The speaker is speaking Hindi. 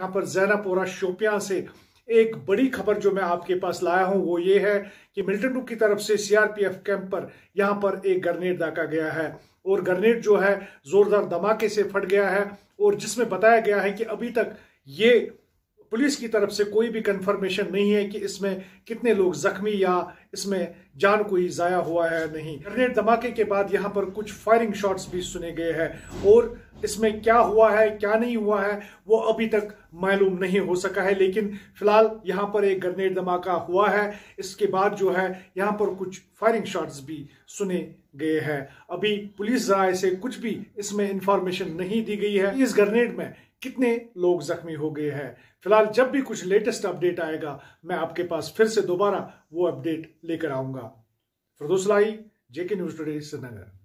यहाँ पर जैनापोरा शोपिया से एक बड़ी खबर जो मैं आपके पास लाया हूँ, वो ये है कि मिल्टन रुक की तरफ़ से सीआरपीएफ कैंप पर यहाँ पर एक ग्रनेड दागा गया है और ग्रनेड जो है जोरदार धमाके से फट गया है और जिसमें बताया गया है कि अभी तक ये पुलिस की तरफ़ से कोई भी कंफर्मेशन नहीं है कि इसमें कितने लोग जख्मी या इसमें जान कोई जाया हुआ है नहीं। ग्रेनेड धमाके के बाद यहाँ पर कुछ फायरिंग शॉट्स भी सुने गए हैं और इसमें क्या हुआ है, क्या नहीं हुआ है, वो अभी तक मालूम नहीं हो सका है। लेकिन फ़िलहाल यहाँ पर एक ग्रेनेड धमाका हुआ है। इसके बाद जो है, यहाँ पर कुछ फायरिंग शॉट्स भी सुने गए हैं। अभी पुलिस राय से कुछ भी इसमें इंफॉर्मेशन नहीं दी गई है इस ग्रेनेड में कितने लोग जख्मी हो गए हैं। फ़िलहाल जब भी कुछ लेटेस्ट अपडेट आएगा, मैं आपके पास फिर से दोबारा वो अपडेट लेकर आऊँगा। फिरदोसलाई जेके न्यूज़ टुडे श्रीनगर